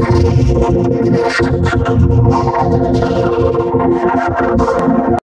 Thank you.